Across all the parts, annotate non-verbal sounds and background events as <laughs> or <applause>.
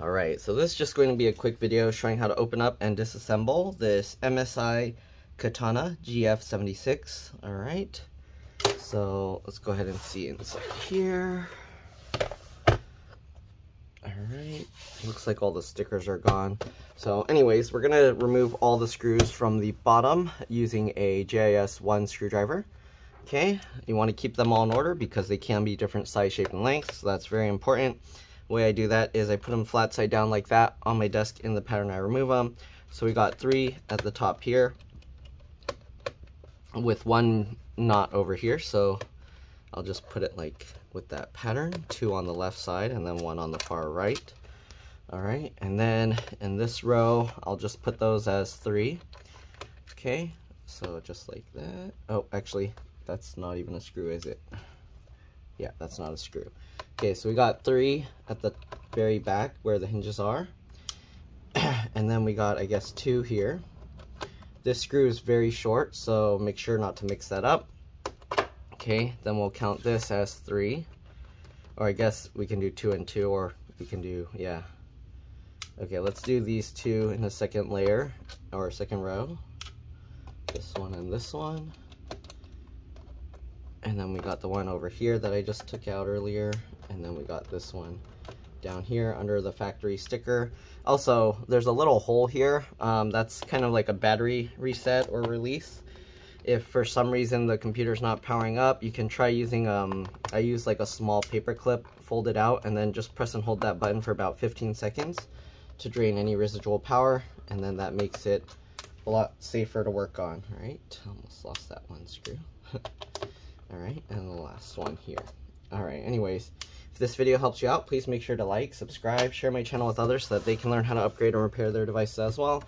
Alright, so this is just going to be a quick video showing how to open up and disassemble this MSI Katana GF76. Alright, so let's go ahead and see inside here. Alright, looks like all the stickers are gone. So anyways, we're going to remove all the screws from the bottom using a JIS-1 screwdriver. Okay, you want to keep them all in order because they can be different size, shape, and length, so that's very important. Way I do that is I put them flat side down like that on my desk in the pattern I remove them. So we got three at the top here with one knot over here. So I'll just put it like with that pattern, two on the left side and then one on the far right. All right, and then in this row, I'll just put those as three. Okay, so just like that. Oh, actually, that's not even a screw, is it? Yeah, that's not a screw. Okay, so we got three at the very back where the hinges are. <clears throat> and then we got, I guess, two here. This screw is very short, so make sure not to mix that up. Okay, then we'll count this as three. Or I guess we can do two and two, or we can do, yeah. Okay, let's do these two in the second layer, or second row. This one and this one. And then we got the one over here that I just took out earlier. And then we got this one down here under the factory sticker. Also, there's a little hole here. Um, that's kind of like a battery reset or release. If for some reason the computer's not powering up, you can try using, um, I use like a small paper clip, fold it out, and then just press and hold that button for about 15 seconds to drain any residual power. And then that makes it a lot safer to work on, right? Almost lost that one screw. <laughs> All right, and the last one here. All right, anyways, if this video helps you out, please make sure to like, subscribe, share my channel with others so that they can learn how to upgrade and repair their devices as well.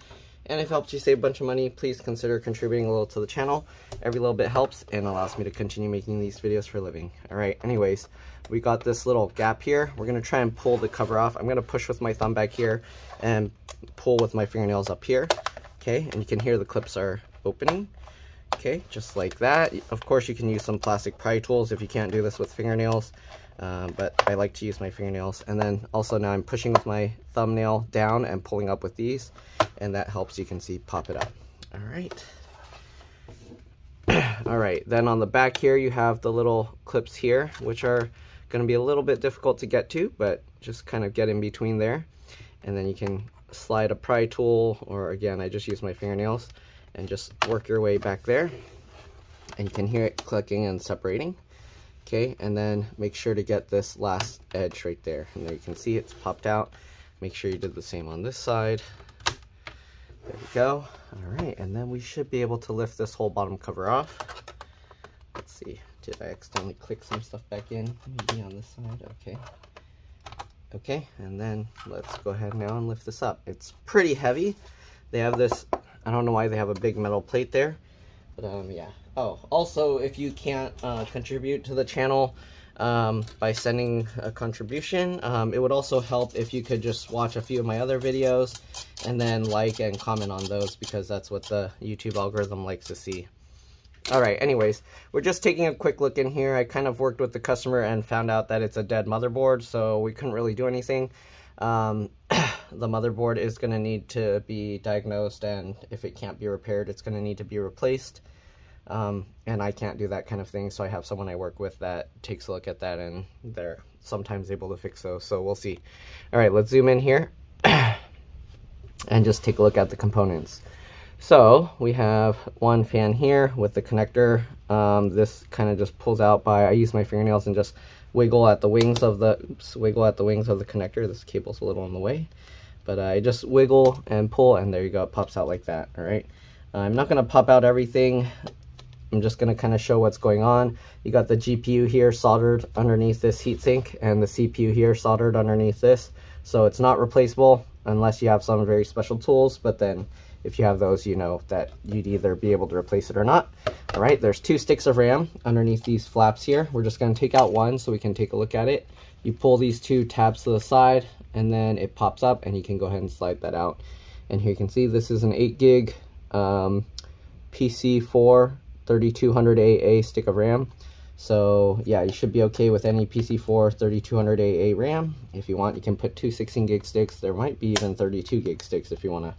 And if it helps you save a bunch of money, please consider contributing a little to the channel. Every little bit helps and allows me to continue making these videos for a living. All right, anyways, we got this little gap here. We're gonna try and pull the cover off. I'm gonna push with my thumb back here and pull with my fingernails up here. Okay, and you can hear the clips are opening. Okay, just like that. Of course, you can use some plastic pry tools if you can't do this with fingernails, um, but I like to use my fingernails. And then also now I'm pushing with my thumbnail down and pulling up with these, and that helps, you can see, pop it up. All right. <clears throat> All right, then on the back here, you have the little clips here, which are gonna be a little bit difficult to get to, but just kind of get in between there. And then you can slide a pry tool, or again, I just use my fingernails, and just work your way back there. And you can hear it clicking and separating. Okay and then make sure to get this last edge right there. And there you can see it's popped out. Make sure you did the same on this side. There we go. All right and then we should be able to lift this whole bottom cover off. Let's see did I accidentally click some stuff back in? Maybe on this side okay. Okay and then let's go ahead now and lift this up. It's pretty heavy. They have this I don't know why they have a big metal plate there. But um, yeah. Oh, also, if you can't uh, contribute to the channel um, by sending a contribution, um, it would also help if you could just watch a few of my other videos and then like and comment on those because that's what the YouTube algorithm likes to see. Alright, anyways, we're just taking a quick look in here. I kind of worked with the customer and found out that it's a dead motherboard, so we couldn't really do anything. Um, the motherboard is going to need to be diagnosed and if it can't be repaired it's going to need to be replaced. Um, and I can't do that kind of thing so I have someone I work with that takes a look at that and they're sometimes able to fix those so we'll see. Alright let's zoom in here <clears throat> and just take a look at the components. So we have one fan here with the connector. Um, this kind of just pulls out by I use my fingernails and just wiggle at the wings of the oops, wiggle at the wings of the connector. This cable's a little in the way, but I just wiggle and pull, and there you go. It pops out like that. All right. Uh, I'm not going to pop out everything. I'm just going to kind of show what's going on. You got the GPU here soldered underneath this heatsink and the CPU here soldered underneath this. So it's not replaceable unless you have some very special tools, but then if you have those, you know that you'd either be able to replace it or not. All right, there's two sticks of RAM underneath these flaps here. We're just gonna take out one so we can take a look at it. You pull these two tabs to the side and then it pops up and you can go ahead and slide that out. And here you can see this is an 8 gig um, PC4 3200 AA stick of RAM. So yeah, you should be okay with any PC4 3200 AA RAM. If you want, you can put two 16 gig sticks. There might be even 32 gig sticks if you want to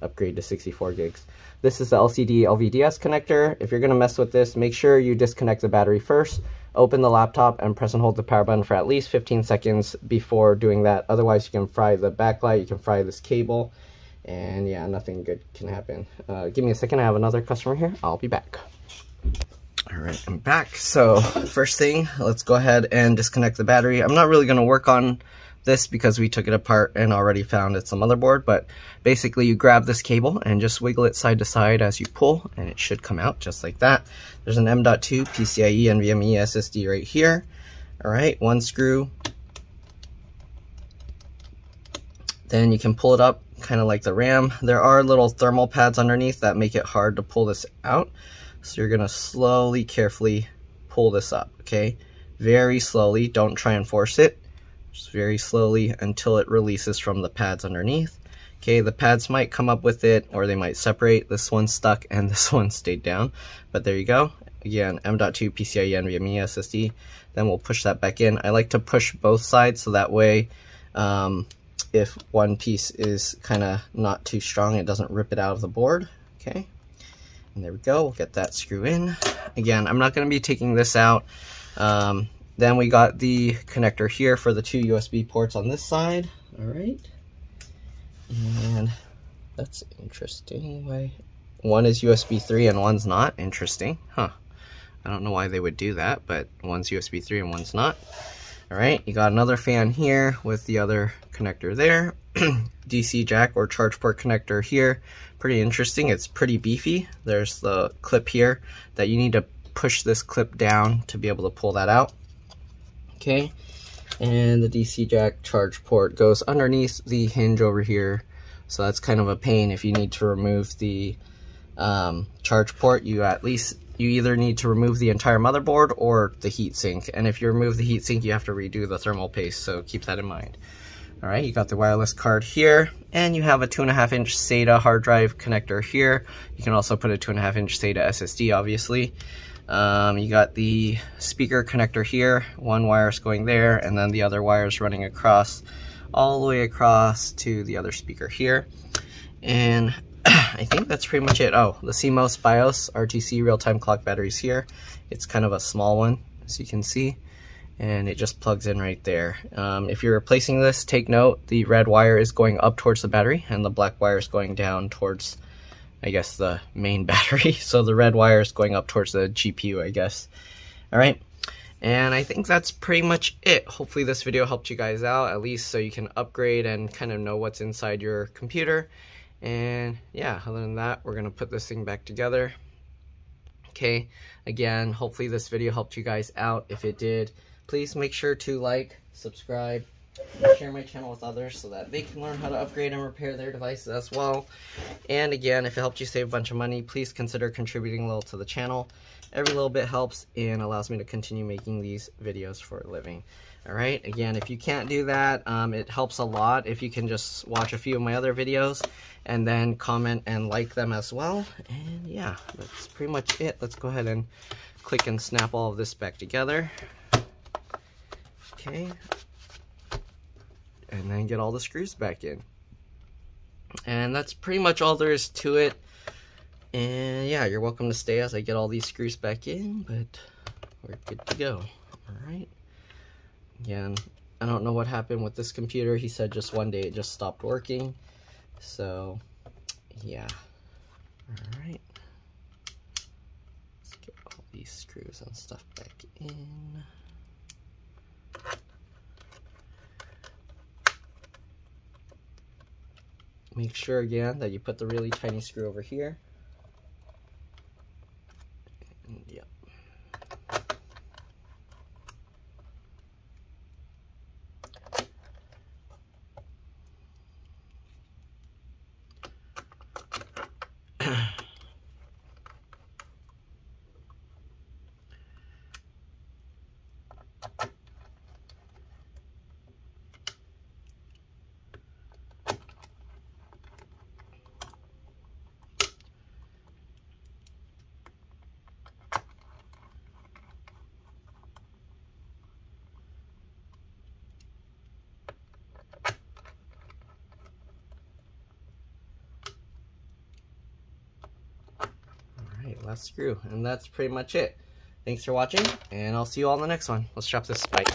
upgrade to 64 gigs. This is the LCD LVDS connector. If you're going to mess with this, make sure you disconnect the battery first, open the laptop, and press and hold the power button for at least 15 seconds before doing that. Otherwise, you can fry the backlight, you can fry this cable, and yeah, nothing good can happen. Uh, give me a second, I have another customer here. I'll be back. All right, I'm back. So first thing, let's go ahead and disconnect the battery. I'm not really going to work on this because we took it apart and already found it's a motherboard, but basically you grab this cable and just wiggle it side to side as you pull and it should come out just like that. There's an M.2 PCIe NVMe SSD right here. All right, one screw. Then you can pull it up kind of like the RAM. There are little thermal pads underneath that make it hard to pull this out. So you're gonna slowly, carefully pull this up, okay? Very slowly, don't try and force it just very slowly until it releases from the pads underneath. Okay, the pads might come up with it or they might separate. This one stuck and <laughs> this one stayed down, but there you go. Again, M.2 PCIe NVMe SSD. Then we'll push that back in. I like to push both sides so that way um, if one piece is kind of not too strong, it doesn't rip it out of the board. Okay, and there we go. We'll get that screw in. Again, I'm not going to be taking this out. Um, then we got the connector here for the two USB ports on this side. All right. And that's interesting. Why one is USB 3 and one's not? Interesting. Huh. I don't know why they would do that, but one's USB 3 and one's not. All right, you got another fan here with the other connector there. <clears throat> DC jack or charge port connector here. Pretty interesting. It's pretty beefy. There's the clip here that you need to push this clip down to be able to pull that out okay. And the DC jack charge port goes underneath the hinge over here. So that's kind of a pain if you need to remove the um, charge port. You at least you either need to remove the entire motherboard or the heatsink. And if you remove the heatsink you have to redo the thermal paste. So keep that in mind. All right. You got the wireless card here. And you have a two and a half inch SATA hard drive connector here. You can also put a two and a half inch SATA SSD obviously um, you got the speaker connector here, one wire is going there, and then the other wire is running across, all the way across to the other speaker here. And <clears throat> I think that's pretty much it. Oh, the CMOS BIOS RTC real-time clock batteries here. It's kind of a small one, as you can see, and it just plugs in right there. Um, if you're replacing this, take note, the red wire is going up towards the battery, and the black wire is going down towards I guess, the main <laughs> battery. So the red wire is going up towards the GPU, I guess. All right. And I think that's pretty much it. Hopefully this video helped you guys out, at least so you can upgrade and kind of know what's inside your computer. And yeah, other than that, we're going to put this thing back together. Okay, again, hopefully this video helped you guys out. If it did, please make sure to like, subscribe, share my channel with others so that they can learn how to upgrade and repair their devices as well. And again, if it helped you save a bunch of money, please consider contributing a little to the channel. Every little bit helps and allows me to continue making these videos for a living. Alright, again, if you can't do that, um, it helps a lot if you can just watch a few of my other videos and then comment and like them as well. And yeah, that's pretty much it. Let's go ahead and click and snap all of this back together. Okay, and then get all the screws back in. And that's pretty much all there is to it. And yeah, you're welcome to stay as I get all these screws back in, but we're good to go. All right. Again, I don't know what happened with this computer. He said just one day it just stopped working. So, yeah. All right. Let's get all these screws and stuff back in. Make sure again that you put the really tiny screw over here. Last screw. And that's pretty much it. Thanks for watching, and I'll see you all in the next one. Let's drop this spike.